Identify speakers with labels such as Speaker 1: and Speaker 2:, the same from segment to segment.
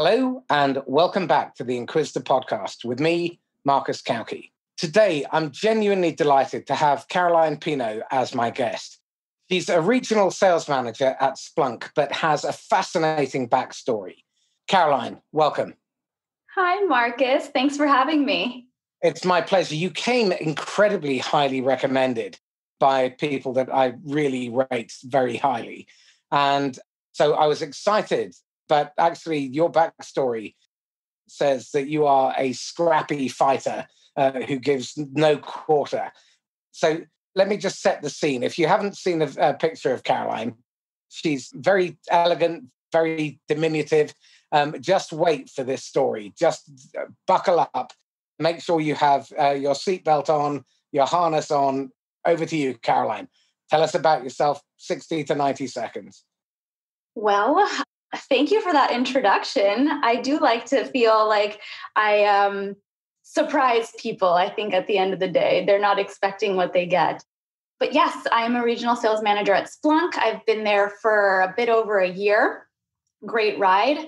Speaker 1: Hello, and welcome back to the Inquisitor podcast with me, Marcus Cauchi. Today, I'm genuinely delighted to have Carolaine Pino as my guest. She's a regional sales manager at Splunk, but has a fascinating backstory. Carolaine, welcome.
Speaker 2: Hi, Marcus. Thanks for having me.
Speaker 1: It's my pleasure. You came incredibly highly recommended by people that I really rate very highly. And so I was excited but actually your backstory says that you are a scrappy fighter uh, who gives no quarter. So let me just set the scene. If you haven't seen a, a picture of Carolaine, she's very elegant, very diminutive. Um, just wait for this story. Just uh, buckle up. Make sure you have uh, your seatbelt on, your harness on. Over to you, Carolaine. Tell us about yourself, 60 to 90 seconds.
Speaker 2: Well, Thank you for that introduction. I do like to feel like I um, surprise people, I think, at the end of the day. They're not expecting what they get. But yes, I am a regional sales manager at Splunk. I've been there for a bit over a year. Great ride.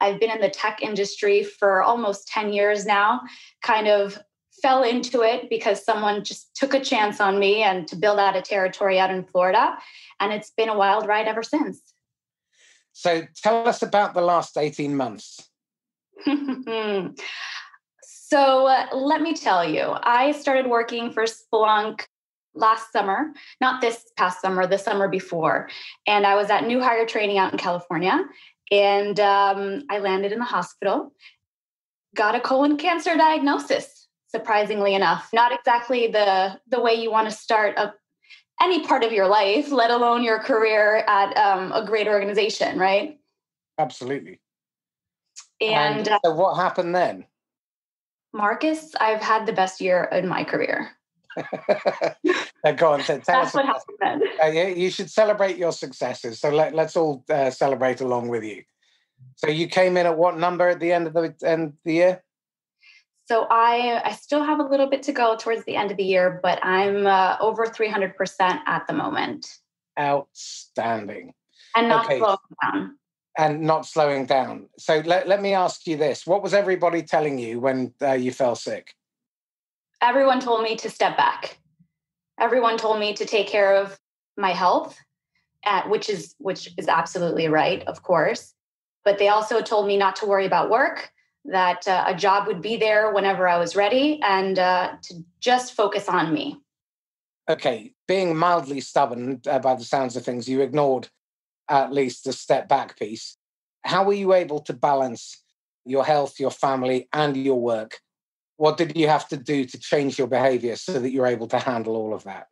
Speaker 2: I've been in the tech industry for almost 10 years now, kind of fell into it because someone just took a chance on me and to build out a territory out in Florida. And it's been a wild ride ever since.
Speaker 1: So tell us about the last 18 months.
Speaker 2: so uh, let me tell you, I started working for Splunk last summer, not this past summer, the summer before. And I was at new hire training out in California. And um, I landed in the hospital, got a colon cancer diagnosis, surprisingly enough. Not exactly the, the way you want to start a any part of your life, let alone your career at um, a great organization, right?
Speaker 1: Absolutely.
Speaker 2: And, and
Speaker 1: uh, so what happened then?
Speaker 2: Marcus, I've had the best year in my career.
Speaker 1: go on, tell
Speaker 2: That's us what happened then. Uh,
Speaker 1: you should celebrate your successes. So let, let's all uh, celebrate along with you. So you came in at what number at the end of the end of the year?
Speaker 2: So I I still have a little bit to go towards the end of the year, but I'm uh, over 300% at the moment.
Speaker 1: Outstanding.
Speaker 2: And not okay. slowing down.
Speaker 1: And not slowing down. So let, let me ask you this. What was everybody telling you when uh, you fell sick?
Speaker 2: Everyone told me to step back. Everyone told me to take care of my health, uh, which is which is absolutely right, of course. But they also told me not to worry about work that uh, a job would be there whenever I was ready and uh, to just focus on me.
Speaker 1: Okay, being mildly stubborn uh, by the sounds of things, you ignored at least the step back piece. How were you able to balance your health, your family, and your work? What did you have to do to change your behavior so that you're able to handle all of that?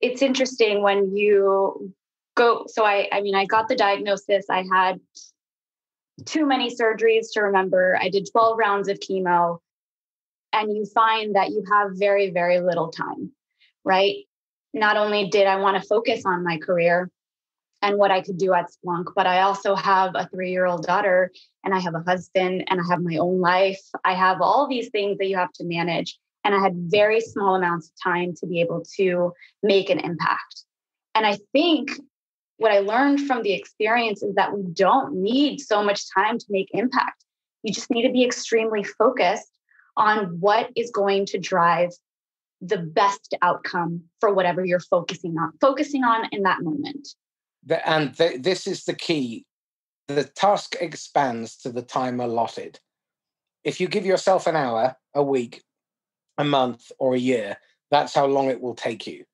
Speaker 2: It's interesting when you go. So, I, I mean, I got the diagnosis. I had too many surgeries to remember. I did 12 rounds of chemo. And you find that you have very, very little time, right? Not only did I want to focus on my career and what I could do at Splunk, but I also have a three year old daughter and I have a husband and I have my own life. I have all these things that you have to manage. And I had very small amounts of time to be able to make an impact. And I think what I learned from the experience is that we don't need so much time to make impact. You just need to be extremely focused on what is going to drive the best outcome for whatever you're focusing on, focusing on in that moment.
Speaker 1: And this is the key. The task expands to the time allotted. If you give yourself an hour, a week, a month, or a year, that's how long it will take you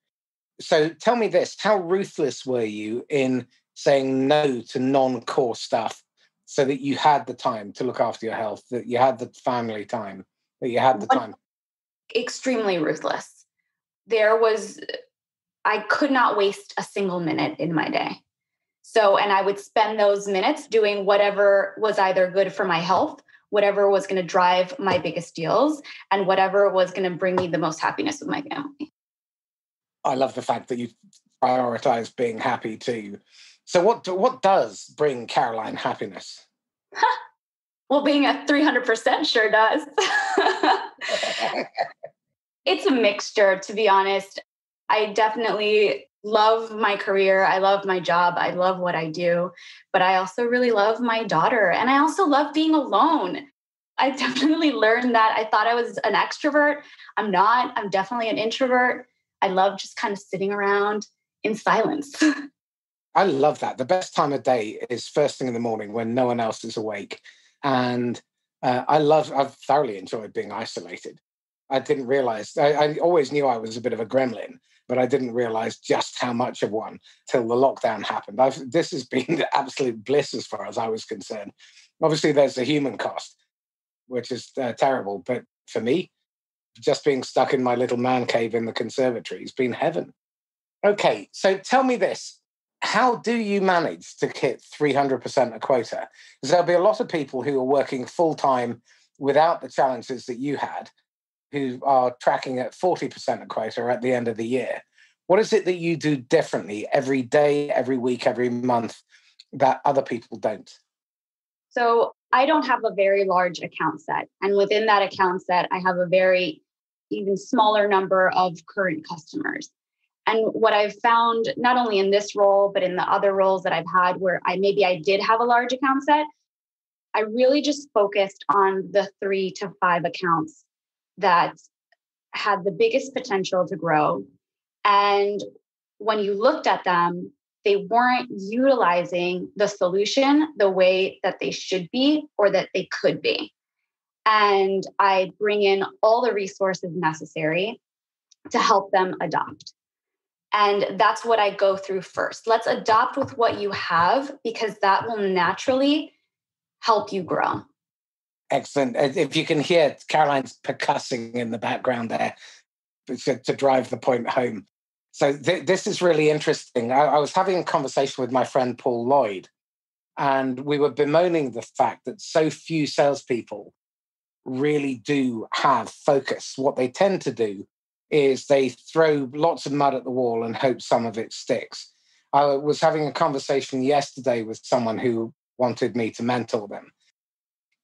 Speaker 1: so tell me this how ruthless were you in saying no to non-core stuff so that you had the time to look after your health that you had the family time that you had the time?
Speaker 2: extremely ruthless. There was i could not waste a single minute in my day. So and i would spend those minutes doing whatever was either good for my health whatever was going to drive my biggest deals and whatever was going to bring me the most happiness with my family
Speaker 1: I love the fact that you prioritize being happy too. So what what does bring Carolaine happiness?
Speaker 2: well, being a 300% sure does. it's a mixture to be honest. I definitely love my career. I love my job. I love what I do. But I also really love my daughter. And I also love being alone. I definitely learned that I thought I was an extrovert. I'm not. I'm definitely an introvert. I love just kind of sitting around in silence.
Speaker 1: I love that. The best time of day is first thing in the morning when no one else is awake. And uh, I love, I've thoroughly enjoyed being isolated. I didn't realize, I, I, always knew I was a bit of a gremlin, but I didn't realize just how much of one till the lockdown happened. I've, this has been absolute bliss as far as I was concerned. Obviously, there's the human cost, which is uh, terrible. But for me, just being stuck in my little man cave in the conservatory has been heaven. Okay, so tell me this. How do you manage to hit 300% a quota? Because there'll be a lot of people who are working full time without the challenges that you had who are tracking at 40% of quota at the end of the year. What is it that you do differently every day, every week, every month that other people don't?
Speaker 2: So I don't have a very large account set. And within that account set, I have a very even smaller number of current customers. And what I've found, not only in this role, but in the other roles that I've had where I maybe I did have a large account set, I really just focused on the three to five accounts that had the biggest potential to grow. And when you looked at them, they weren't utilizing the solution the way that they should be or that they could be. And I bring in all the resources necessary to help them adopt. And that's what I go through first. Let's adopt with what you have because that will naturally help you grow.
Speaker 1: Excellent. If you can hear Carolaine's percussing in the background there to, to drive the point home. So th- this is really interesting. I, I was having a conversation with my friend Paul Lloyd, and we were bemoaning the fact that so few salespeople really do have focus. What they tend to do is they throw lots of mud at the wall and hope some of it sticks. I was having a conversation yesterday with someone who wanted me to mentor them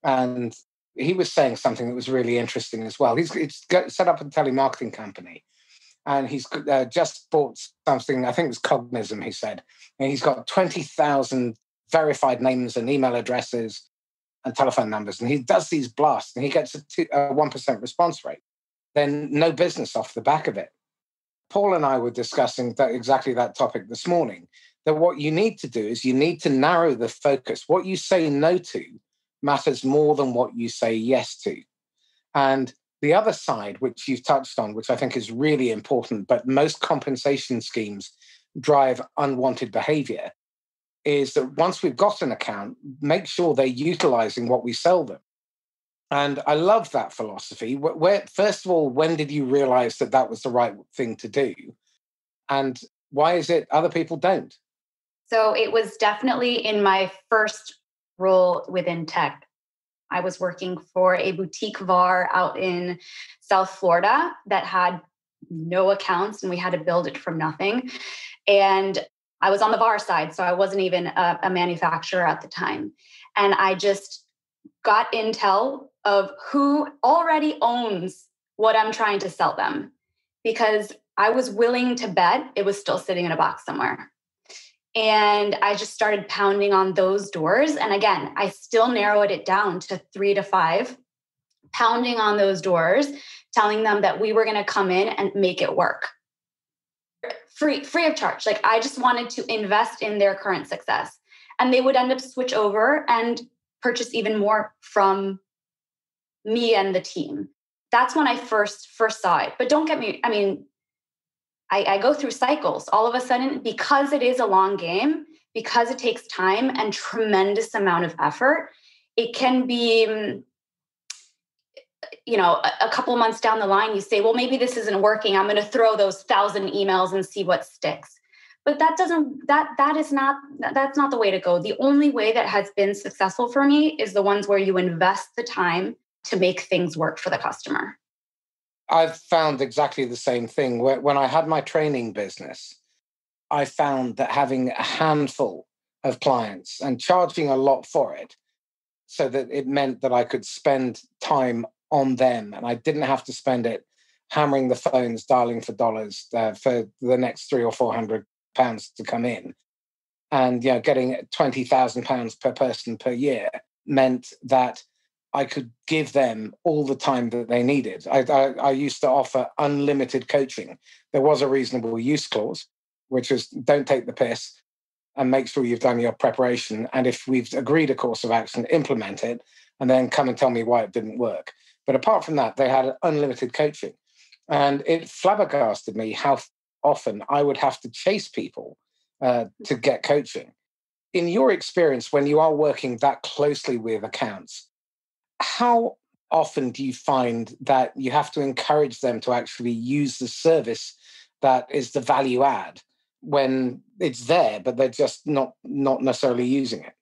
Speaker 1: and he was saying something that was really interesting as well. He's, he's set up a telemarketing company, and he's uh, just bought something. I think it was Cognism. He said, and he's got twenty thousand verified names and email addresses and telephone numbers, and he does these blasts, and he gets a one percent response rate. Then no business off the back of it. Paul and I were discussing that exactly that topic this morning. That what you need to do is you need to narrow the focus. What you say no to matters more than what you say yes to. And the other side, which you've touched on, which I think is really important, but most compensation schemes drive unwanted behavior, is that once we've got an account, make sure they're utilizing what we sell them. And I love that philosophy. Where, first of all, when did you realize that that was the right thing to do? And why is it other people don't?
Speaker 2: So it was definitely in my first role within tech. I was working for a boutique VAR out in South Florida that had no accounts and we had to build it from nothing. And I was on the VAR side, so I wasn't even a, a manufacturer at the time. And I just got intel of who already owns what I'm trying to sell them because I was willing to bet it was still sitting in a box somewhere. And I just started pounding on those doors. And again, I still narrowed it down to three to five, pounding on those doors, telling them that we were going to come in and make it work free free of charge. Like i just wanted to invest in their current success. And they would end up switch over and purchase even more from me and the team. That's when i first first saw it. But don't get me i mean I, I go through cycles. All of a sudden because it is a long game because it takes time and tremendous amount of effort it can be mm, you know a, a couple months down the line you say well maybe this isn't working. I'm going to throw those thousand emails and see what sticks. But that doesn't that that is not that's not the way to go. The only way that has been successful for me is the ones where you invest the time to make things work for the customer.
Speaker 1: I've found exactly the same thing. When I had my training business, I found that having a handful of clients and charging a lot for it, so that it meant that I could spend time on them and I didn't have to spend it hammering the phones, dialing for dollars uh, for the next three or four hundred pounds to come in, and you know, getting twenty thousand pounds per person per year meant that I could give them all the time that they needed. I, I, I used to offer unlimited coaching. There was a reasonable use clause, which is don't take the piss and make sure you've done your preparation. And if we've agreed a course of action, implement it and then come and tell me why it didn't work. But apart from that, they had unlimited coaching. And it flabbergasted me how often I would have to chase people uh, to get coaching. In your experience, when you are working that closely with accounts, how often do you find that you have to encourage them to actually use the service that is the value add when it's there, but they're just not not necessarily using it?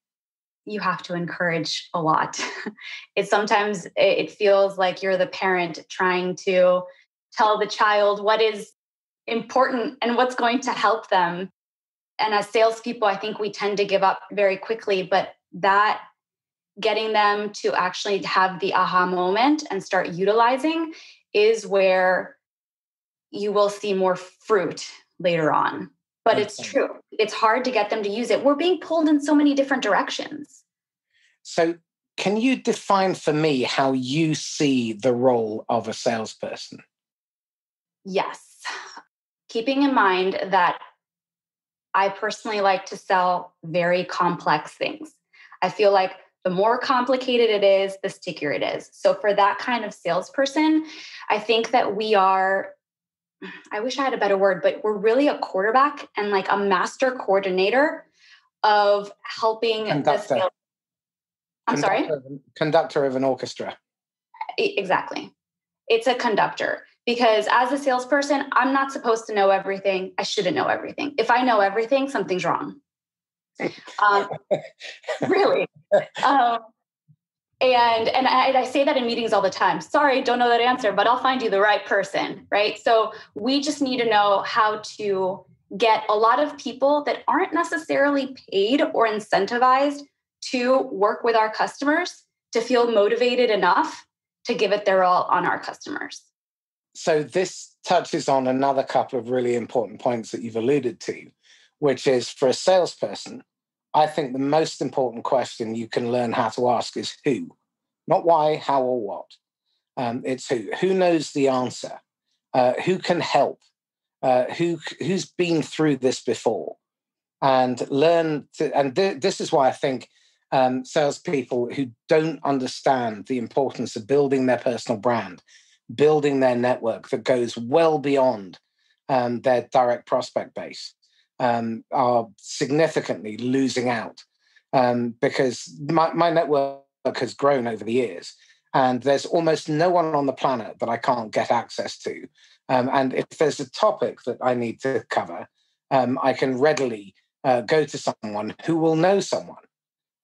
Speaker 2: You have to encourage a lot. it sometimes it feels like you're the parent trying to tell the child what is important and what's going to help them. And as salespeople, I think we tend to give up very quickly, but that getting them to actually have the aha moment and start utilizing is where you will see more fruit later on. But it's true. It's hard to get them to use it. We're being pulled in so many different directions.
Speaker 1: So, can you define for me how you see the role of a salesperson?
Speaker 2: Yes. Keeping in mind that I personally like to sell very complex things. I feel like the more complicated it is, the stickier it is. So, for that kind of salesperson, I think that we are I wish I had a better word, but we're really a quarterback and like a master coordinator of helping conductor. I'm
Speaker 1: conductor
Speaker 2: sorry?
Speaker 1: Of conductor of an orchestra.
Speaker 2: Exactly. It's a conductor because as a salesperson, I'm not supposed to know everything. I shouldn't know everything. If I know everything, something's wrong. Um, really. Um, and and I, I, say that in meetings all the time. Sorry don't know that answer but i'll find you the right person right? So we just need to know how to get a lot of people that aren't necessarily paid or incentivized to work with our customers to feel motivated enough to give it their all on our customers.
Speaker 1: So this touches on another couple of really important points that you've alluded to which is for a salesperson I think the most important question you can learn how to ask is who, not why, how, or what. Um, it's who. Who knows the answer? Uh, who can help? Uh, who who's been through this before? And learn to. And th- this is why I think um, salespeople who don't understand the importance of building their personal brand, building their network that goes well beyond um, their direct prospect base, um, are significantly losing out um, because my, my network has grown over the years and there's almost no one on the planet that I can't get access to. Um, and if there's a topic that I need to cover, um, I can readily uh, go to someone who will know someone.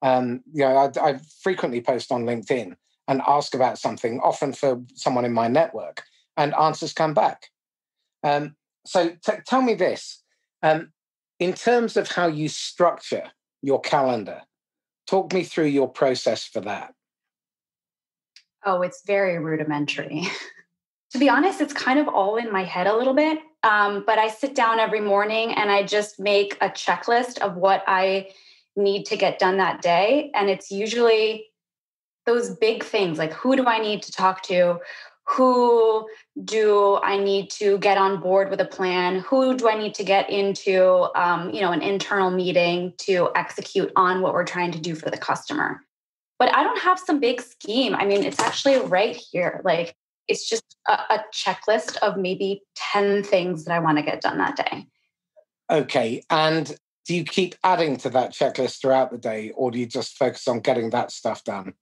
Speaker 1: Um, you know, I, I, frequently post on LinkedIn and ask about something, often for someone in my network, and answers come back. Um, so t- tell me this: um, in terms of how you structure your calendar, talk me through your process for that.
Speaker 2: Oh, it's very rudimentary. to be honest, it's kind of all in my head a little bit. Um, but I sit down every morning and I just make a checklist of what I need to get done that day. And it's usually those big things like who do I need to talk to? Who do I need to get on board with a plan? Who do I need to get into, um, you know, an internal meeting to execute on what we're trying to do for the customer? But I don't have some big scheme. I mean, it's actually right here. Like it's just a, a checklist of maybe 10 things that I want to get done that day.
Speaker 1: Okay. And do you keep adding to that checklist throughout the day or do you just focus on getting that stuff done?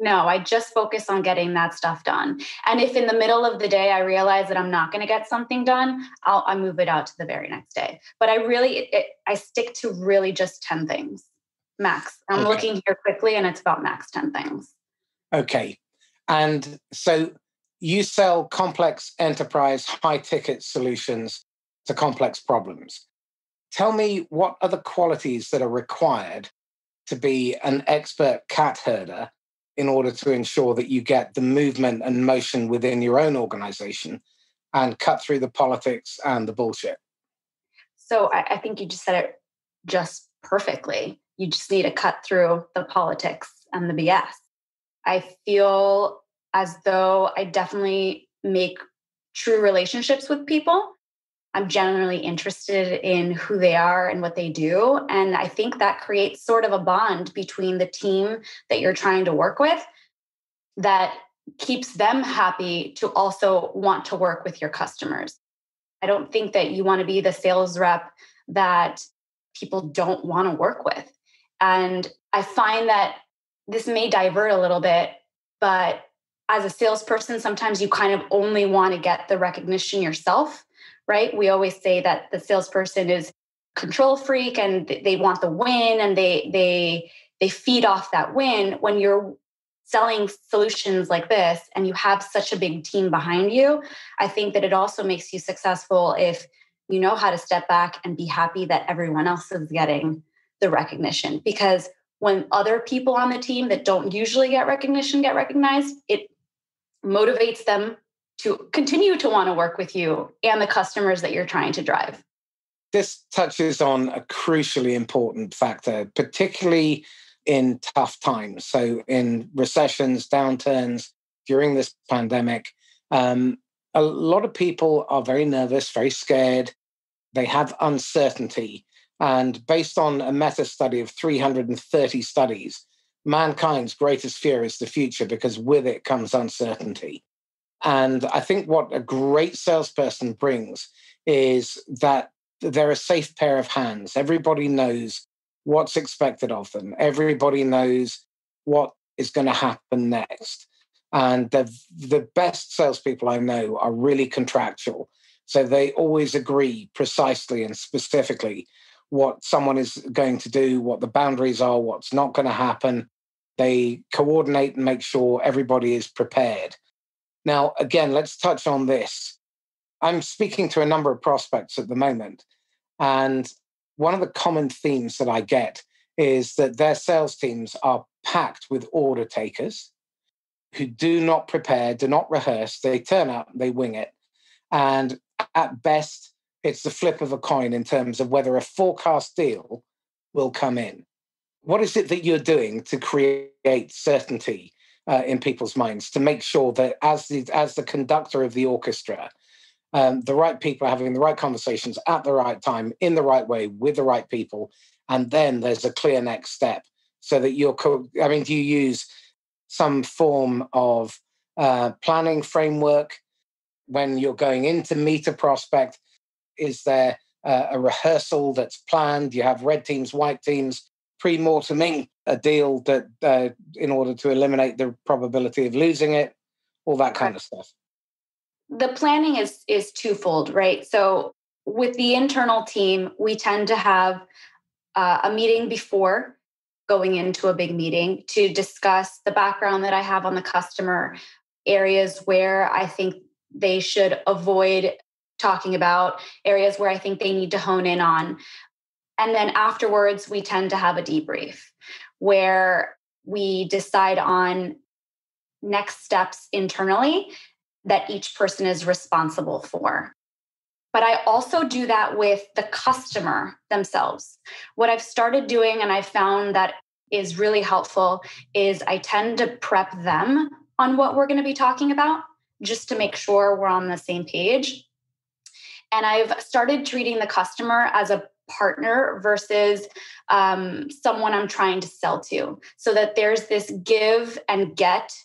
Speaker 2: No, I just focus on getting that stuff done. And if in the middle of the day I realize that I'm not going to get something done, I'll I move it out to the very next day. But I really, it, it, I stick to really just 10 things max. I'm okay. looking here quickly and it's about max 10 things.
Speaker 1: Okay. And so you sell complex enterprise high ticket solutions to complex problems. Tell me what are the qualities that are required to be an expert cat herder in order to ensure that you get the movement and motion within your own organization and cut through the politics and the bullshit?
Speaker 2: So I, I think you just said it just perfectly. You just need to cut through the politics and the BS. I feel as though I definitely make true relationships with people. I'm generally interested in who they are and what they do. And I think that creates sort of a bond between the team that you're trying to work with that keeps them happy to also want to work with your customers. I don't think that you want to be the sales rep that people don't want to work with. And I find that this may divert a little bit, but as a salesperson, sometimes you kind of only want to get the recognition yourself, right? We always say that the salesperson is control freak and they want the win and they they they feed off that win when you're selling solutions like this and you have such a big team behind you i think that it also makes you successful if you know how to step back and be happy that everyone else is getting the recognition because when other people on the team that don't usually get recognition get recognized it motivates them to continue to want to work with you and the customers that you're trying to drive.
Speaker 1: This touches on a crucially important factor, particularly in tough times. So, in recessions, downturns, during this pandemic, um, a lot of people are very nervous, very scared. They have uncertainty. And based on a meta study of 330 studies, mankind's greatest fear is the future because with it comes uncertainty. And I think what a great salesperson brings is that they're a safe pair of hands. Everybody knows what's expected of them, everybody knows what is going to happen next. And the, the best salespeople I know are really contractual. So they always agree precisely and specifically what someone is going to do, what the boundaries are, what's not going to happen. They coordinate and make sure everybody is prepared. Now, again, let's touch on this. I'm speaking to a number of prospects at the moment, and one of the common themes that I get is that their sales teams are packed with order takers who do not prepare, do not rehearse. They turn up, they wing it. And at best, it's the flip of a coin in terms of whether a forecast deal will come in what is it that you're doing to create certainty uh, in people's minds to make sure that as the as the conductor of the orchestra um, the right people are having the right conversations at the right time in the right way with the right people and then there's a clear next step so that you're co- i mean do you use some form of uh, planning framework when you're going in to meet a prospect? Is there uh, a rehearsal that's planned? You have red teams white teams pre-morteming a deal that uh, in order to eliminate the probability of losing it, all that kind of stuff.
Speaker 2: The planning is is twofold, right? So with the internal team, we tend to have uh, a meeting before going into a big meeting to discuss the background that I have on the customer, areas where I think they should avoid talking about, areas where I think they need to hone in on. And then afterwards, we tend to have a debrief where we decide on next steps internally that each person is responsible for. But I also do that with the customer themselves. What I've started doing, and I found that is really helpful, is I tend to prep them on what we're going to be talking about just to make sure we're on the same page. And I've started treating the customer as a partner versus um, someone I'm trying to sell to, so that there's this give and get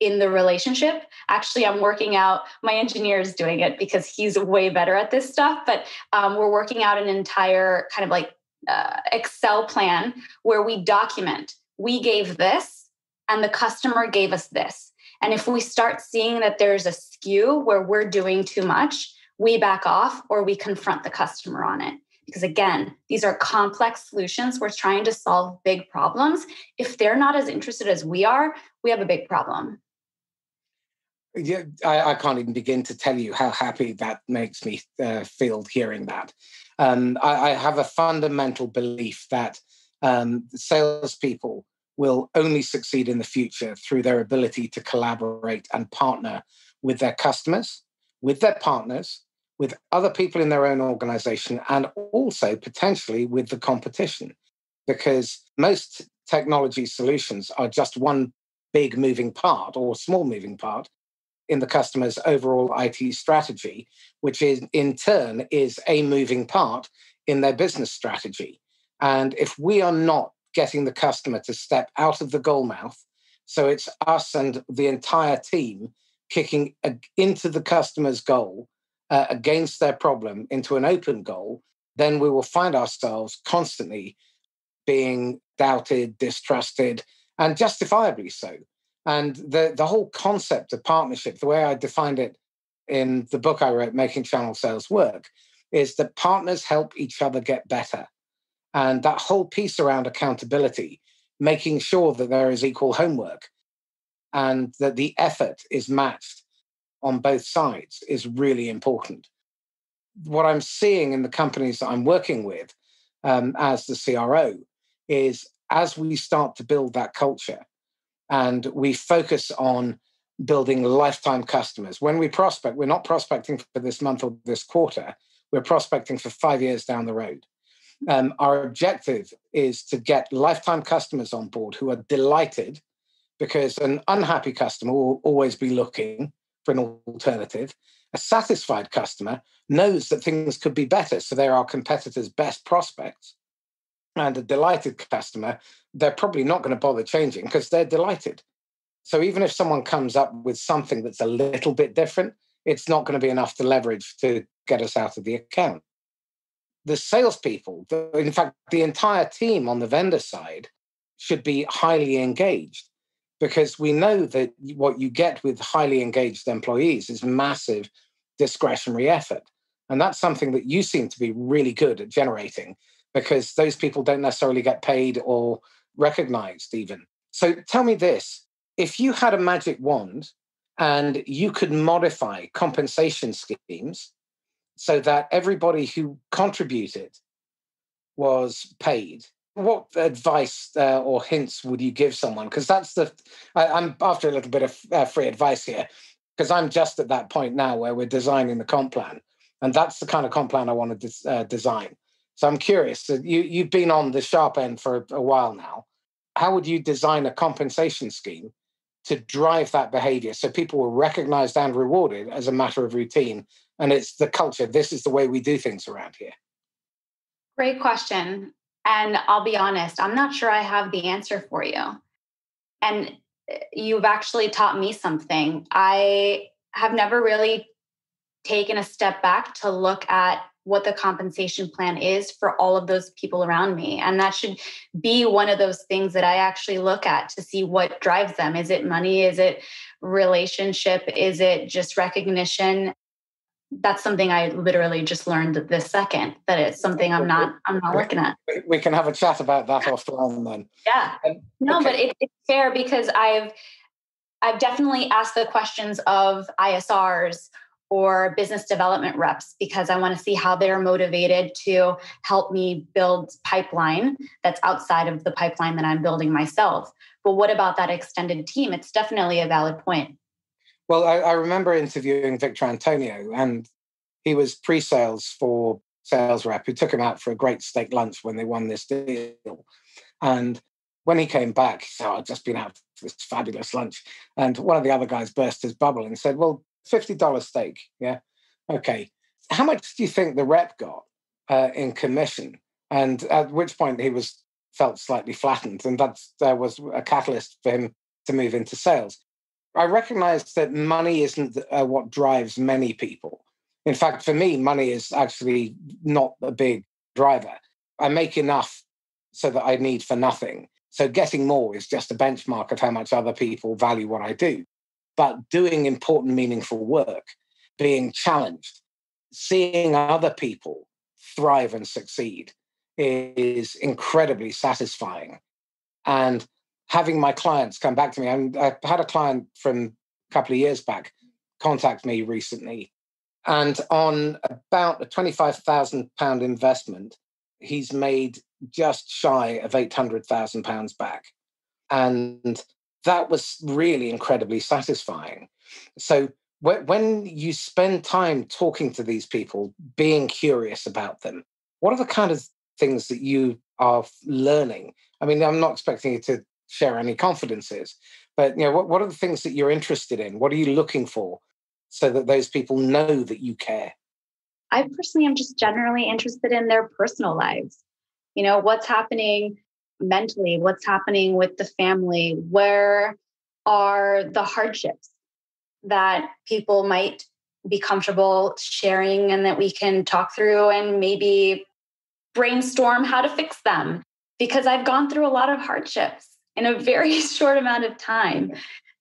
Speaker 2: in the relationship. Actually, I'm working out, my engineer is doing it because he's way better at this stuff, but um, we're working out an entire kind of like uh, Excel plan where we document we gave this and the customer gave us this. And if we start seeing that there's a skew where we're doing too much, we back off or we confront the customer on it. Because again, these are complex solutions. We're trying to solve big problems. If they're not as interested as we are, we have a big problem.
Speaker 1: Yeah, I, I can't even begin to tell you how happy that makes me uh, feel hearing that. Um, I, I, have a fundamental belief that um, salespeople will only succeed in the future through their ability to collaborate and partner with their customers with their partners, with other people in their own organization, and also potentially with the competition. Because most technology solutions are just one big moving part or small moving part in the customer's overall IT strategy, which is in turn is a moving part in their business strategy. And if we are not getting the customer to step out of the goal mouth, so it's us and the entire team kicking into the customer's goal uh, against their problem into an open goal, then we will find ourselves constantly being doubted, distrusted, and justifiably so. And the, the whole concept of partnership, the way I defined it in the book I wrote, Making Channel Sales Work, is that partners help each other get better. And that whole piece around accountability, making sure that there is equal homework and that the effort is matched on both sides is really important. What I'm seeing in the companies that I'm working with um, as the CRO is as we start to build that culture, and we focus on building lifetime customers. When we prospect, we're not prospecting for this month or this quarter, we're prospecting for five years down the road. Um, our objective is to get lifetime customers on board who are delighted because an unhappy customer will always be looking an alternative. A satisfied customer knows that things could be better, so they're our competitors' best prospects. And a delighted customer they're probably not going to bother changing because they're delighted. So even if someone comes up with something that's a little bit different, it's not going to be enough to leverage to get us out of the account. The salespeople, in fact, the entire team on the vendor side should be highly engaged because we know that what you get with highly engaged employees is massive discretionary effort. And that's something that you seem to be really good at generating because those people don't necessarily get paid or recognized even. So tell me this if you had a magic wand and you could modify compensation schemes so that everybody who contributed was paid, what advice uh, or hints would you give someone? Because that's the, I, am after a little bit of uh, free advice here, because I'm just at that point now where we're designing the comp plan. And that's the kind of comp plan I want to des- uh, design. So I'm curious. You you've been on the sharp end for a while now. How would you design a compensation scheme to drive that behavior so people were recognized and rewarded as a matter of routine? And it's the culture. This is the way we do things around here.
Speaker 2: Great question. And I'll be honest, I'm not sure I have the answer for you. And eh, you've actually taught me something. I have never really taken a step back to look at what the compensation plan is for all of those people around me. And that should be one of those things that I actually look at to see what drives them. Is it money? Is it relationship? Is it just recognition? That's something I literally just learned this second. That it's something I'm not I'm not looking at.
Speaker 1: We can have a chat about that offline then.
Speaker 2: Yeah. No, okay. but it, it's fair because I've I've definitely asked the questions of ISRs or business development reps because I want to see how they're motivated to help me build pipeline that's outside of the pipeline that I'm building myself. But what about that extended team? It's definitely a valid point.
Speaker 1: Well, I, I remember interviewing Victor Antonio, and he was pre sales for sales rep who took him out for a great steak lunch when they won this deal. And when he came back, he said, oh, I've just been out for this fabulous lunch. And one of the other guys burst his bubble and said, Well, $50 steak. Yeah. Okay. How much do you think the rep got uh, in commission? And at which point he was felt slightly flattened. And that there was a catalyst for him to move into sales. I recognize that money isn't uh, what drives many people. In fact, for me, money is actually not a big driver. I make enough so that I need for nothing. So getting more is just a benchmark of how much other people value what I do but doing important, meaningful work, being challenged, seeing other people thrive and succeed is incredibly satisfying. And having my clients come back to me, and I had a client from a couple of years back contact me recently. And on about a £25,000 investment, he's made just shy of £800,000 back. And that was really incredibly satisfying. So when you spend time talking to these people, being curious about them, what are the kind of things that you are learning? I mean, I'm not expecting you to share any confidences, but you know, what, what are the things that you're interested in? What are you looking for so that those people know that you care?
Speaker 2: I personally am just generally interested in their personal lives. You know, what's happening mentally, what's happening with the family, where are the hardships that people might be comfortable sharing and that we can talk through and maybe brainstorm how to fix them because I've gone through a lot of hardships in a very short amount of time.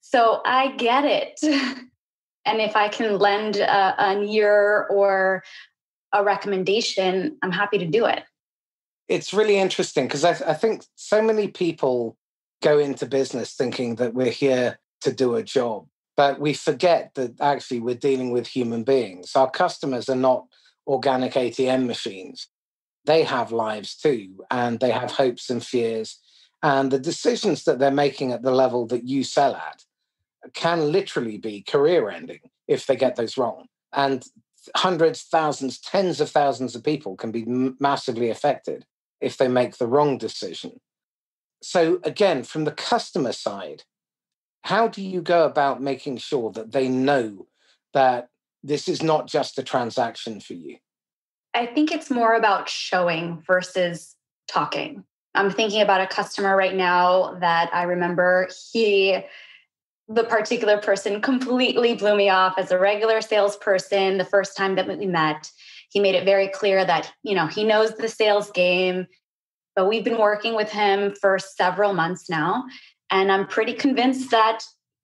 Speaker 2: So I get it. and if I can lend a, an ear or a recommendation, I'm happy to do it.
Speaker 1: It's really interesting because I, I think so many people go into business thinking that we're here to do a job but we forget that actually we're dealing with human beings. Our customers are not organic ATM machines. They have lives too, and they have hopes and fears. And the decisions that they're making at the level that you sell at can literally be career ending if they get those wrong. And hundreds, thousands, tens of thousands of people can be massively affected if they make the wrong decision. So, again, from the customer side, how do you go about making sure that they know that this is not just a transaction for you?
Speaker 2: I think it's more about showing versus talking. I'm thinking about a customer right now that I remember he the particular person completely blew me off as a regular salesperson the first time that we met. He made it very clear that, you know, he knows the sales game, but we've been working with him for several months now and I'm pretty convinced that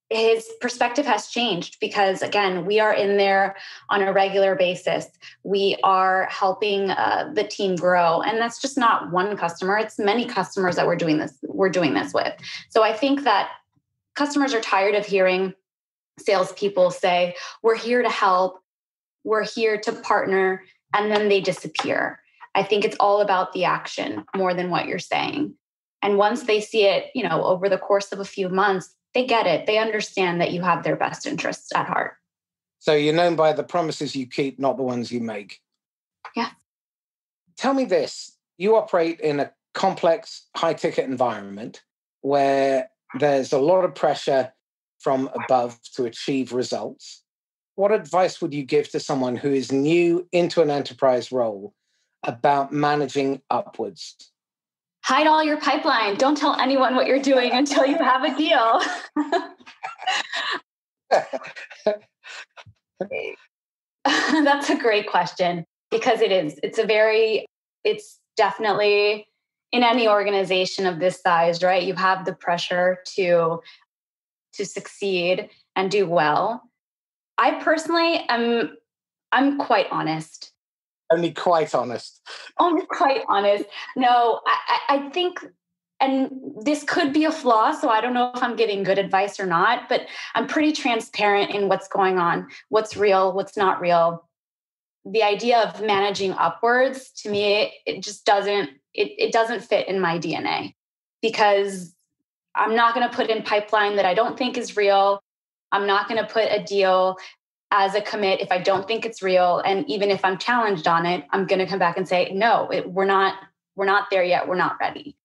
Speaker 2: his perspective has changed because again we are in there on a regular basis. We are helping uh, the team grow and that's just not one customer. It's many customers that we're doing this we're doing this with. So i think that customers are tired of hearing salespeople say we're here to help we're here to partner and then they disappear. I think it's all about the action more than what you're saying. And once they see it, you know, over the course of a few months, they get it. They understand that you have their best interests at heart.
Speaker 1: So you're known by the promises you keep, not the ones you make.
Speaker 2: Yeah.
Speaker 1: Tell me this you operate in a complex, high ticket environment where there's a lot of pressure from above to achieve results. What advice would you give to someone who is new into an enterprise role about managing upwards?
Speaker 2: Hide all your pipeline. Don't tell anyone what you're doing until you have a deal. That's a great question because it is. It's a very, it's definitely in any organization of this size, right? You have the pressure to to succeed and do well. I personally am I'm quite honest
Speaker 1: only quite honest.
Speaker 2: Only quite honest. No, I, I think, and this could be a flaw, so I don't know if I'm giving good advice or not, but I'm pretty transparent in what's going on, what's real, what's not real. The idea of managing upwards to me, it just doesn't, it, it doesn't fit in my DNA because I'm not going to put in pipeline that I don't think is real. I'm not going to put a deal as a commit if I don't think it's real. And even if I'm challenged on it, I'm going to come back and say, no, it, we're not, we're not there yet. We're not ready.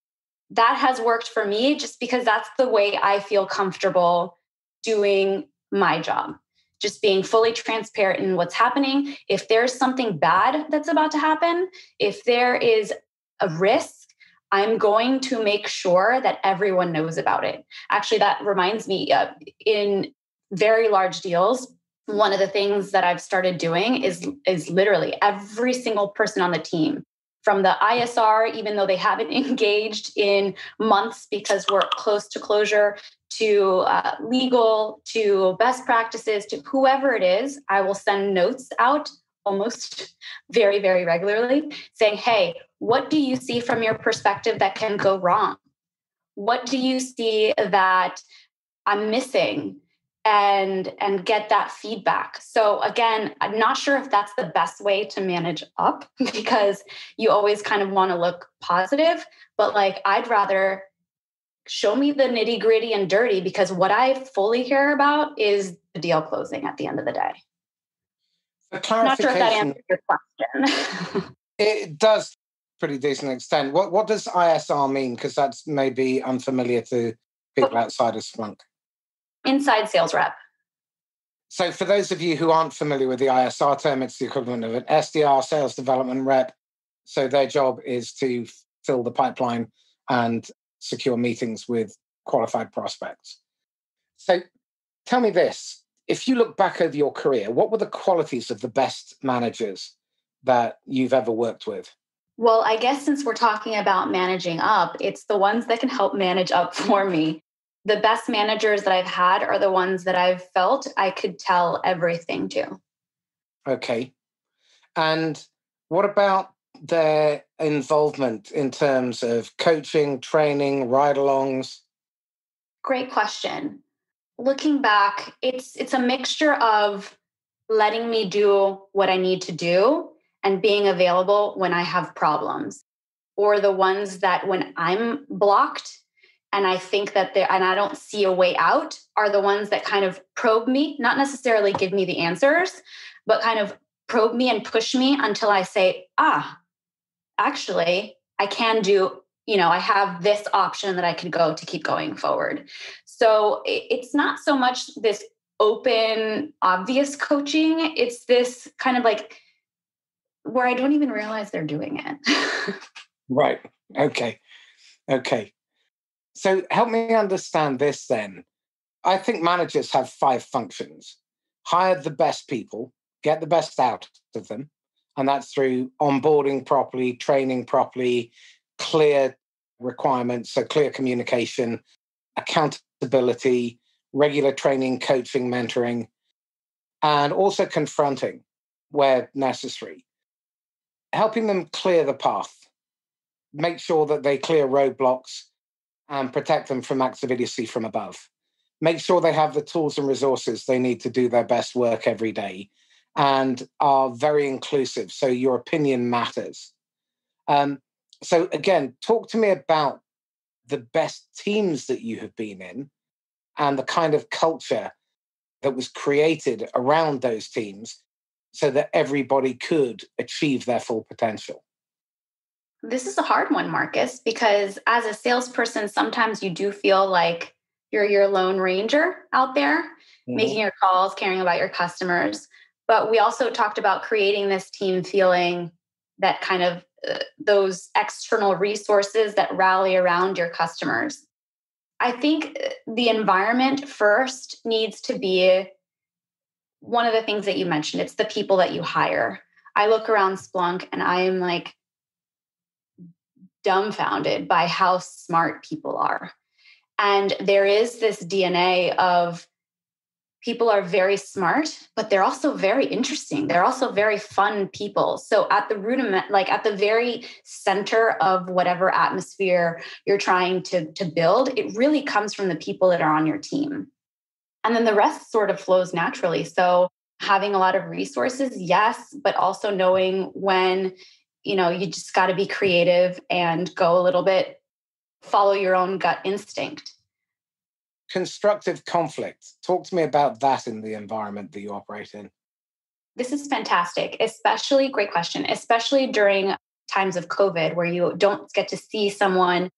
Speaker 2: That has worked for me just because that's the way I feel comfortable doing my job. Just being fully transparent in what's happening. If there's something bad that's about to happen, if there is a risk, I'm going to make sure that everyone knows about it. Actually, that reminds me uh, in very large deals, one of the things that I've started doing is is literally every single person on the team from the ISR, even though they haven't engaged in months because we're close to closure, to uh, legal, to best practices, to whoever it is, I will send notes out almost very, very regularly saying, hey, what do you see from your perspective that can go wrong? What do you see that I'm missing? And and get that feedback so again i'm not sure if that's the best way to manage up because you always kind of want to look positive but like i'd rather show me the nitty gritty and dirty because what I fully care about is the deal closing at the end of the day. Not sure if that answers your question.
Speaker 1: it does pretty decent extent. What what does ISR mean? Because that's maybe unfamiliar to people outside of Splunk.
Speaker 2: Inside sales rep.
Speaker 1: So, for those of you who aren't familiar with the ISR term, it's the equivalent of an SDR, sales development rep. So, their job is to fill the pipeline and secure meetings with qualified prospects. So, tell me this if you look back over your career, what were the qualities of the best managers that you've ever worked with?
Speaker 2: Well, I guess since we're talking about managing up, it's the ones that can help manage up for me the best managers that I've had are the ones that I've felt I could tell everything to.
Speaker 1: Okay. And what about their involvement in terms of coaching, training, ride alongs?
Speaker 2: Great question. Looking back, it's it's a mixture of letting me do what I need to do and being available when I have problems. Or the ones that when I'm blocked, and I think that there, and I don't see a way out, are the ones that kind of probe me, not necessarily give me the answers, but kind of probe me and push me until I say, ah, actually, I can do, you know, I have this option that I can go to keep going forward. So it's not so much this open, obvious coaching, it's this kind of like where I don't even realize they're doing it.
Speaker 1: right. Okay. Okay. So help me understand this then. I think managers have five functions hire the best people, get the best out of them. And that's through onboarding properly, training properly, clear requirements, so clear communication, accountability, regular training, coaching, mentoring, and also confronting where necessary. Helping them clear the path, make sure that they clear roadblocks and protect them from activity from above. Make sure they have the tools and resources they need to do their best work every day and are very inclusive. So your opinion matters. Um, so, again, talk to me about the best teams that you have been in and the kind of culture that was created around those teams so that everybody could achieve their full potential.
Speaker 2: This is a hard one, Marcus, because as a salesperson, sometimes you do feel like you're your lone ranger out there, mm-hmm. making your calls, caring about your customers. But we also talked about creating this team feeling that kind of uh, those external resources that rally around your customers. I think uh, the environment first needs to be one of the things that you mentioned. It's the people that you hire. I look around Splunk and I am like, dumbfounded by how smart people are. And there is this DNA of people are very smart, but they're also very interesting. They're also very fun people. So at the rudiment, like at the very center of whatever atmosphere you're trying to, to build, it really comes from the people that are on your team. And then the rest sort of flows naturally. So having a lot of resources, yes, but also knowing when you know, you just got to be creative and go a little bit, follow your own gut instinct.
Speaker 1: Constructive conflict. Talk to me about that in the environment that you operate in.
Speaker 2: This is fantastic, especially, great question, especially during times of COVID where you don't get to see someone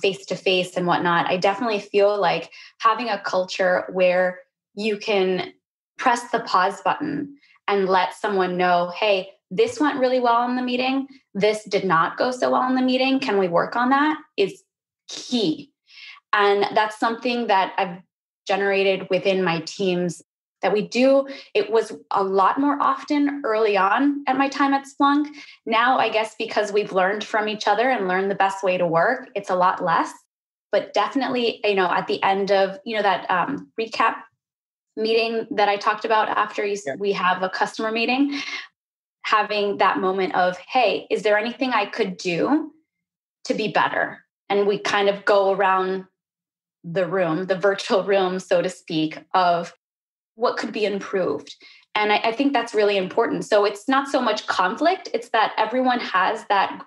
Speaker 2: face to face and whatnot. I definitely feel like having a culture where you can press the pause button and let someone know, hey, this went really well in the meeting. This did not go so well in the meeting. Can we work on that? Is key. And that's something that I've generated within my teams that we do. It was a lot more often early on at my time at Splunk. Now, I guess because we've learned from each other and learned the best way to work, it's a lot less. But definitely, you know, at the end of you know that um, recap meeting that I talked about after you, yeah. we have a customer meeting, having that moment of, hey, is there anything I could do to be better? And we kind of go around the room, the virtual room, so to speak, of what could be improved. And I, I, think that's really important. So it's not so much conflict, it's that everyone has that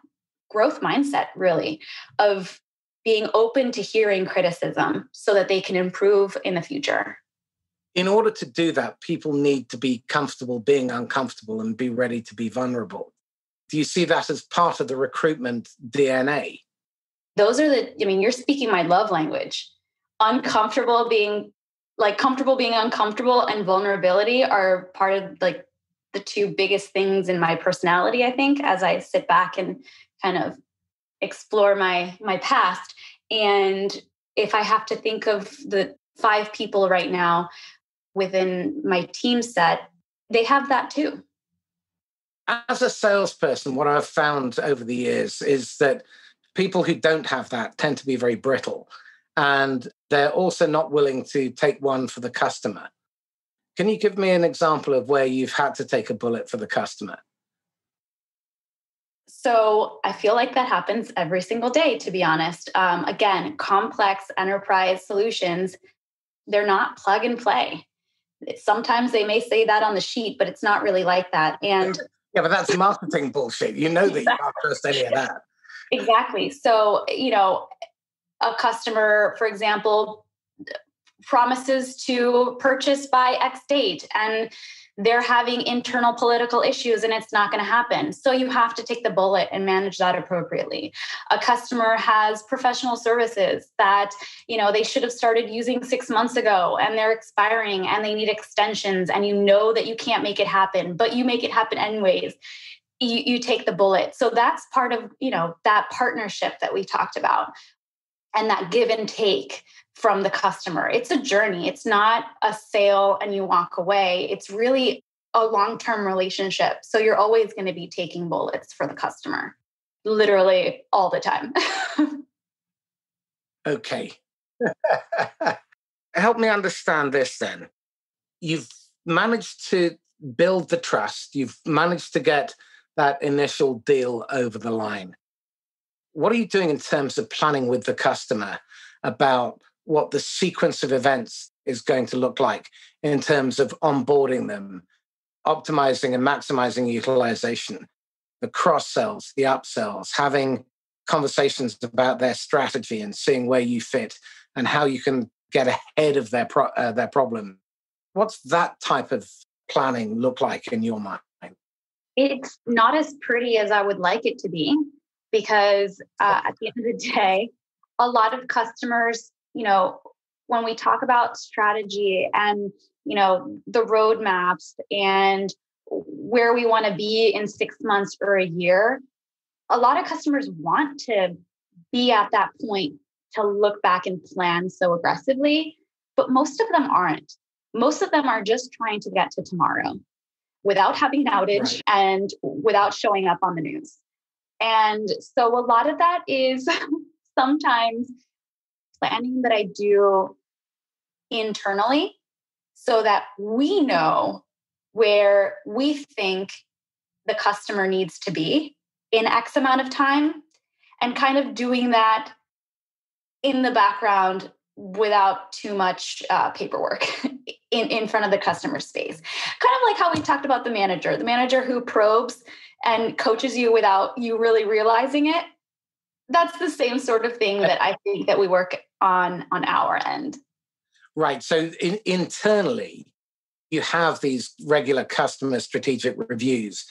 Speaker 2: growth mindset, really, of being open to hearing criticism so that they can improve in the future.
Speaker 1: In order to do that, people need to be comfortable being uncomfortable and be ready to be vulnerable. Do you see that as part of the recruitment DNA?
Speaker 2: Those are the, I mean, you're speaking my love language. Uncomfortable being like comfortable being uncomfortable and vulnerability are part of like the two biggest things in my personality, I think, as I sit back and kind of explore my my past. And if I have to think of the five people right now within my team set, they have that too.
Speaker 1: As a salesperson, what I've found over the years is that people who don't have that tend to be very brittle and they're also not willing to take one for the customer. Can you give me an example of where you've had to take a bullet for the customer?
Speaker 2: So I feel like that happens every single day, to be honest. Um, again, complex enterprise solutions, they're not plug and play. Sometimes they may say that on the sheet, but it's not really like that. And
Speaker 1: yeah, but that's marketing bullshit. You know that you can't trust any of that.
Speaker 2: Exactly. So, you know, a customer, for example, promises to purchase by X date and they're having internal political issues and it's not going to happen. So you have to take the bullet and manage that appropriately. A customer has professional services that, you know, they should have started using 6 months ago and they're expiring and they need extensions and you know that you can't make it happen, but you make it happen anyways. You, you take the bullet. So that's part of, you know, that partnership that we talked about and that give and take from the customer. It's a journey. It's not a sale and you walk away. It's really a long term relationship. So you're always going to be taking bullets for the customer, literally all the time.
Speaker 1: okay. Help me understand this then. You've managed to build the trust, you've managed to get that initial deal over the line. What are you doing in terms of planning with the customer about what the sequence of events is going to look like in terms of onboarding them, optimizing and maximizing utilization, the cross sells, the upsells, having conversations about their strategy and seeing where you fit and how you can get ahead of their pro- uh, their problem. What's that type of planning look like in your mind?
Speaker 2: It's not as pretty as I would like it to be because uh, at the end of the day, a lot of customers you know, when we talk about strategy and, you know, the roadmaps and where we want to be in six months or a year, a lot of customers want to be at that point to look back and plan so aggressively, but most of them aren't. Most of them are just trying to get to tomorrow without having an outage right. and without showing up on the news. And so a lot of that is sometimes planning that I do internally so that we know where we think the customer needs to be in X amount of time and kind of doing that in the background without too much uh, paperwork in, in front of the customer space. Kind of like how we talked about the manager, the manager who probes and coaches you without you really realizing it. That's the same sort of thing that I think that we work on on our end.
Speaker 1: Right so in, internally you have these regular customer strategic reviews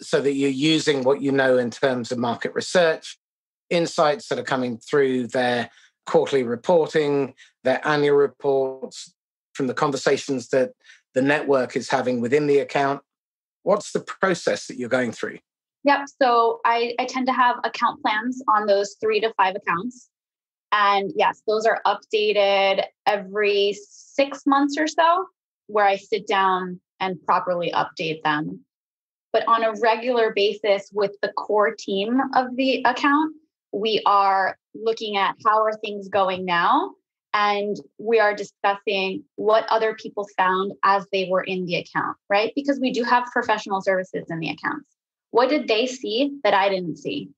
Speaker 1: so that you're using what you know in terms of market research insights that are coming through their quarterly reporting their annual reports from the conversations that the network is having within the account. What's the process that you're going through
Speaker 2: Yep. So I, I tend to have account plans on those three to five accounts. And yes, those are updated every six months or so, where I sit down and properly update them. But on a regular basis with the core team of the account, we are looking at how are things going now and we are discussing what other people found as they were in the account, right? Because we do have professional services in the accounts. What did they see that I didn't see?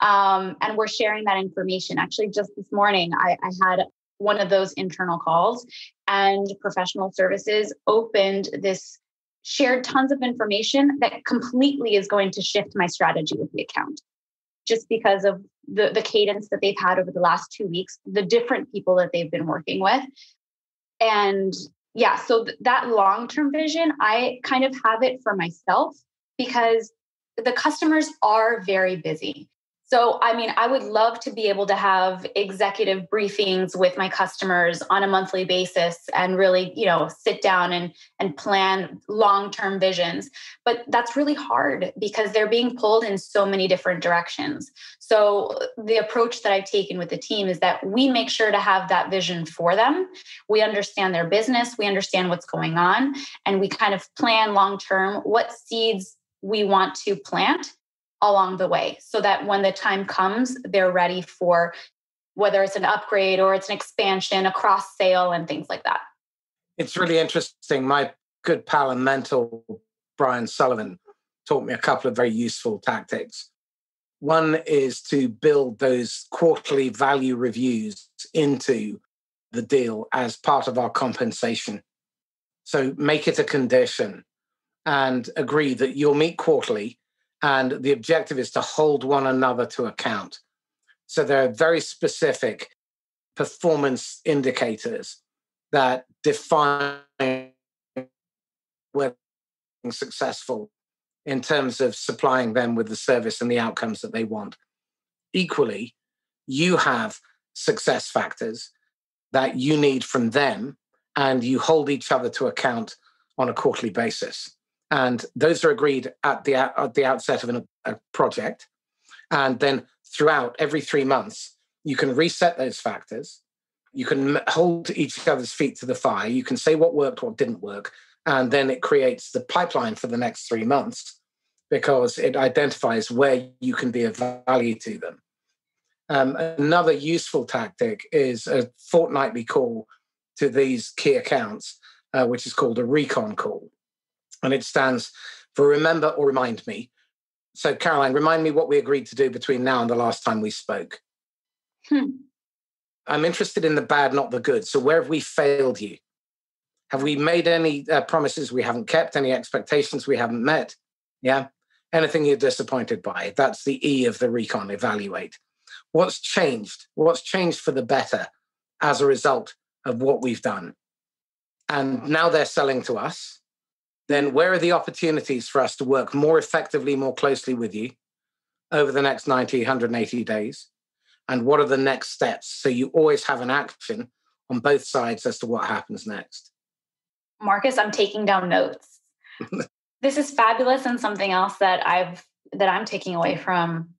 Speaker 2: Um, and we're sharing that information. Actually, just this morning, I, I had one of those internal calls, and professional services opened this shared tons of information that completely is going to shift my strategy with the account. just because of the, the cadence that they've had over the last two weeks, the different people that they've been working with. And yeah, so th- that long term vision, I kind of have it for myself because the customers are very busy. So, I mean, I would love to be able to have executive briefings with my customers on a monthly basis and really, you know, sit down and and plan long-term visions. But that's really hard because they're being pulled in so many different directions. So, the approach that I've taken with the team is that we make sure to have that vision for them. We understand their business, we understand what's going on, and we kind of plan long-term what seeds we want to plant along the way so that when the time comes, they're ready for whether it's an upgrade or it's an expansion, a cross sale, and things like that.
Speaker 1: It's really interesting. My good pal and mentor, Brian Sullivan, taught me a couple of very useful tactics. One is to build those quarterly value reviews into the deal as part of our compensation. So make it a condition and agree that you'll meet quarterly and the objective is to hold one another to account. So there are very specific performance indicators that define whether successful in terms of supplying them with the service and the outcomes that they want. Equally, you have success factors that you need from them, and you hold each other to account on a quarterly basis and those are agreed at the at the outset of an, a project. And then throughout every 3 months you can reset those factors. You can hold each other's feet to the fire. You can say what worked what didn't work. And then it creates the pipeline for the next 3 months because it identifies where you can be of value to them. Um, another useful tactic is a fortnightly call to these key accounts uh, which is called a recon call and it stands for remember or remind me. So, Carolaine, remind me what we agreed to do between now and the last time we spoke. Hmm. I'm interested in the bad, not the good. So, where have we failed you? Have we made any uh, promises we haven't kept, any expectations we haven't met? Yeah. Anything you're disappointed by? That's the E of the recon evaluate. What's changed? What's changed for the better as a result of what we've done? And now they're selling to us then where are the opportunities for us to work more effectively, more closely with you over the next 90, 180 days? And what are the next steps? So you always have an action on both sides as to what happens next.
Speaker 2: Marcus, I'm taking down notes. this is fabulous and something else that I've that I'm taking away from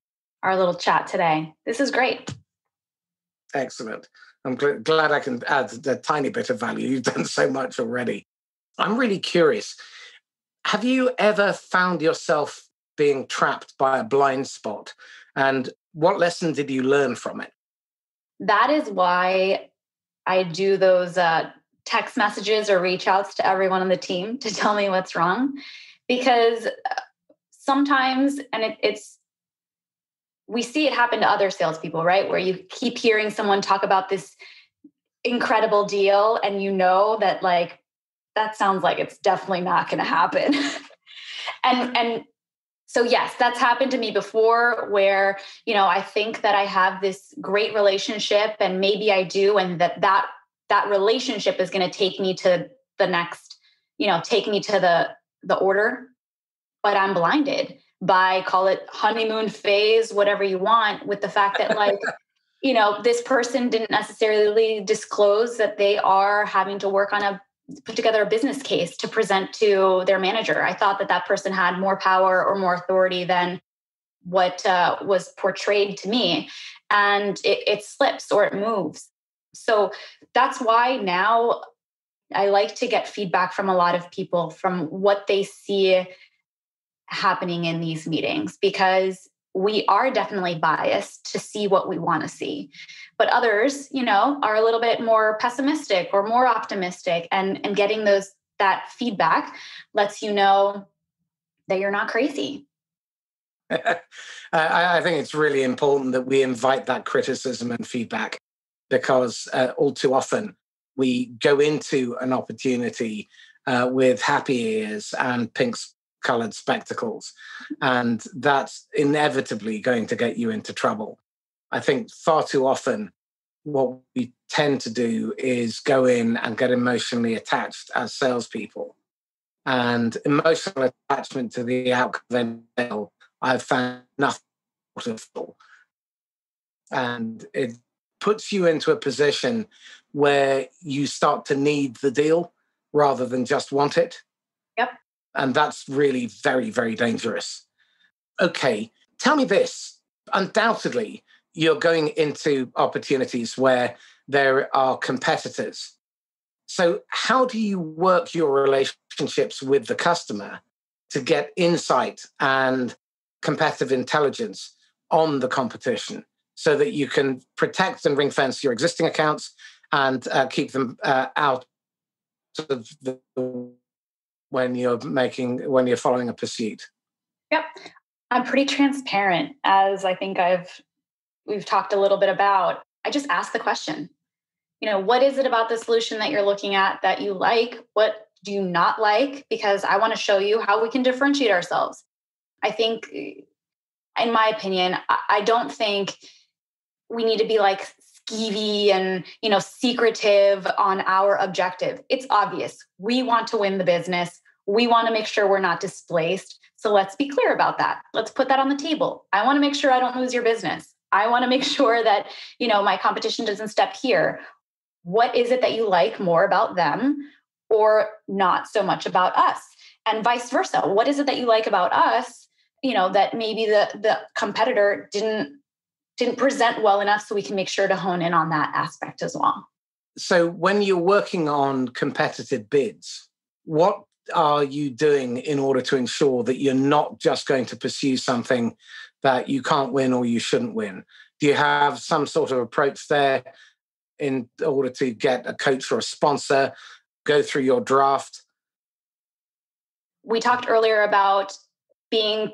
Speaker 2: our little chat today. This is great.
Speaker 1: Excellent. I'm gl- glad I can add a tiny bit of value. You've done so much already. I'm really curious. Have you ever found yourself being trapped by a blind spot? And what lesson did you learn from it?
Speaker 2: That is why I do those uh, text messages or reach outs to everyone on the team to tell me what's wrong. Because uh, sometimes, and it, it's, we see it happen to other salespeople, right? Where you keep hearing someone talk about this incredible deal and you know that like that sounds like it's definitely not going to happen. and and so yes, that's happened to me before where, you know, I think that I have this great relationship and maybe I do and that that that relationship is going to take me to the next, you know, take me to the the order, but I'm blinded by call it honeymoon phase, whatever you want, with the fact that like you know this person didn't necessarily disclose that they are having to work on a put together a business case to present to their manager. I thought that that person had more power or more authority than what uh, was portrayed to me. And it, it slips or it moves. So that's why now I like to get feedback from a lot of people from what they see happening in these meetings because we are definitely biased to see what we want to see. But others you know are a little bit more pessimistic or more optimistic and and getting those that feedback lets you know that you're not crazy.
Speaker 1: I, I, think it's really important that we invite that criticism and feedback because uh, all too often we go into an opportunity uh, with happy ears and pink colored spectacles. And that's inevitably going to get you into trouble. I think far too often, what we tend to do is go in and get emotionally attached as salespeople. And emotional attachment to the outcome of I've found nothing beautiful. And it puts you into a position where you start to need the deal rather than just want it.
Speaker 2: Yep.
Speaker 1: And that's really very, very dangerous. Okay, tell me this. Undoubtedly, you're going into opportunities where there are competitors. So, how do you work your relationships with the customer to get insight and competitive intelligence on the competition so that you can protect and ring fence your existing accounts and uh, keep them uh, out of the when you're making when you're following a pursuit.
Speaker 2: Yep. I'm pretty transparent as i think i've we've talked a little bit about. I just ask the question you know what is it about the solution that you're looking at that you like? What do you not like? Because i want to show you how we can differentiate ourselves. I think in my opinion i don't think we need to be like skeevy and you know secretive on our objective. It's obvious. We want to win the business we want to make sure we're not displaced. So let's be clear about that. Let's put that on the table. I want to make sure i don't lose your business. I want to make sure that you know my competition doesn't step here. What is it that you like more about them or not so much about us? And vice versa. What is it that you like about us you know that maybe the the competitor didn't didn't present well enough so we can make sure to hone in on that aspect as well?
Speaker 1: So when you're working on competitive bids what are you doing in order to ensure that you're not just going to pursue something that you can't win or you shouldn't win? Do you have some sort of approach there in order to get a coach or a sponsor go through your draft?
Speaker 2: We talked earlier about being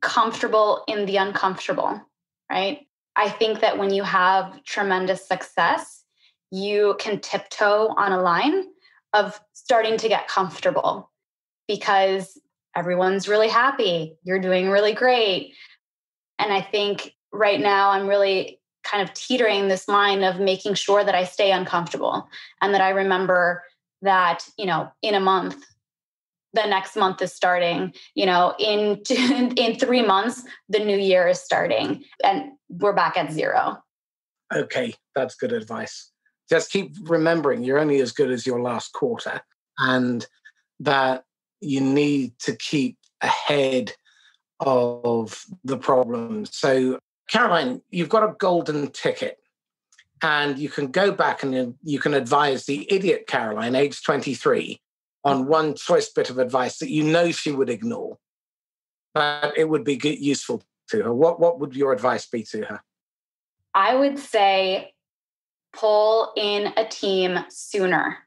Speaker 2: comfortable in the uncomfortable right? I think that when you have tremendous success, you can tiptoe on a line of starting to get comfortable because everyone's really happy. You're doing really great. And I think right now I'm really kind of teetering this line of making sure that I stay uncomfortable and that I remember that, you know, in a month the next month is starting you know in in 3 months the new year is starting and we're back at zero
Speaker 1: okay that's good advice just keep remembering you're only as good as your last quarter and that you need to keep ahead of the problem so Carolaine you've got a golden ticket and you can go back and you can advise the idiot Carolaine age 23 on one choice bit of advice that you know she would ignore, but it would be useful to her, what, what would your advice be to her?
Speaker 2: I would say pull in a team sooner.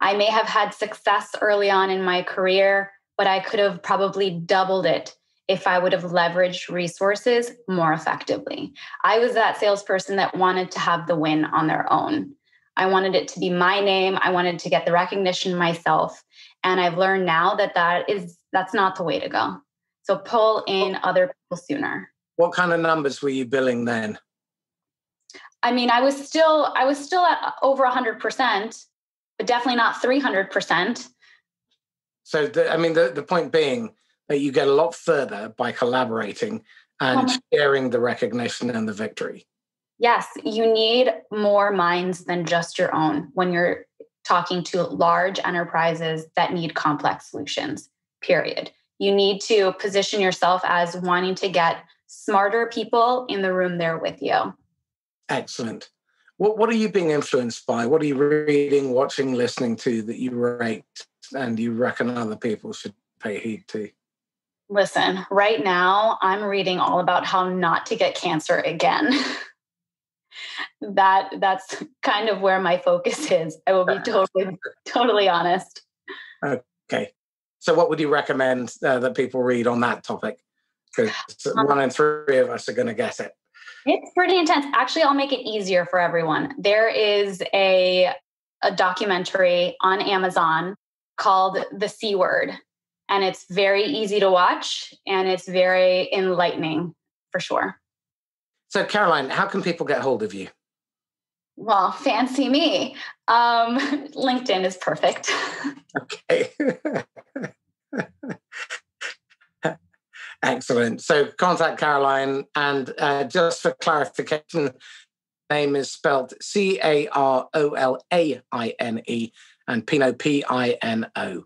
Speaker 2: I may have had success early on in my career, but I could have probably doubled it if I would have leveraged resources more effectively. I was that salesperson that wanted to have the win on their own. I wanted it to be my name. I wanted to get the recognition myself. And I've learned now that that is that's not the way to go. So pull in other people sooner.
Speaker 1: What kind of numbers were you billing then?
Speaker 2: I mean, I was still I was still at over 100%, but definitely not 300%.
Speaker 1: So the, I mean the the point being that you get a lot further by collaborating and um, sharing the recognition and the victory.
Speaker 2: Yes, you need more minds than just your own when you're talking to large enterprises that need complex solutions, period. You need to position yourself as wanting to get smarter people in the room there with you.
Speaker 1: Excellent. What, what are you being influenced by? What are you reading, watching, listening to that you rate and you reckon other people should pay heed to?
Speaker 2: Listen, right now I'm reading all about how not to get cancer again. that that's kind of where my focus is. I will be totally totally honest.
Speaker 1: Okay. So what would you recommend uh, that people read on that topic? Because um, one in three of us are going to get it.
Speaker 2: It's pretty intense. Actually, I'll make it easier for everyone. There is a a documentary on Amazon called The C Word. and it's very easy to watch and it's very enlightening for sure.
Speaker 1: So, Carolaine, how can people get hold of you?
Speaker 2: Well, fancy me. Um, LinkedIn is perfect.
Speaker 1: okay. Excellent. So contact Carolaine, and uh, just for clarification, name is spelled C A R O L A I N E, and Pino P I N O.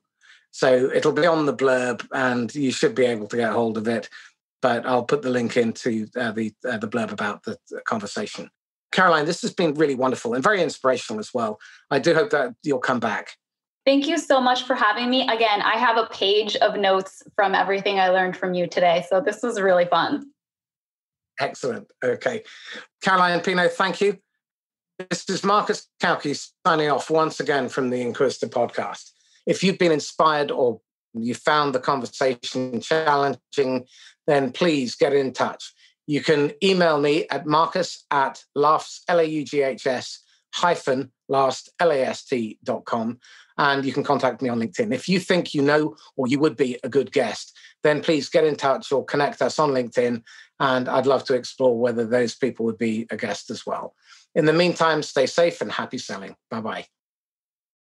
Speaker 1: So it'll be on the blurb, and you should be able to get hold of it. But I'll put the link into uh, the uh, the blurb about the, the conversation. Carolaine, this has been really wonderful and very inspirational as well. I do hope that you'll come back.
Speaker 2: Thank you so much for having me. Again, I have a page of notes from everything I learned from you today. So this was really fun.
Speaker 1: Excellent. Okay. Carolaine Pino, thank you. This is Marcus Cauchi signing off once again from the Inquisitor podcast. If you've been inspired or you found the conversation challenging, then please get in touch. You can email me at marcus at laughs, L-A-U-G-H-S hyphen last, L-A-S-T dot com. And you can contact me on LinkedIn. If you think you know or you would be a good guest, then please get in touch or connect us on LinkedIn. And I'd love to explore whether those people would be a guest as well. In the meantime, stay safe and happy selling. Bye bye.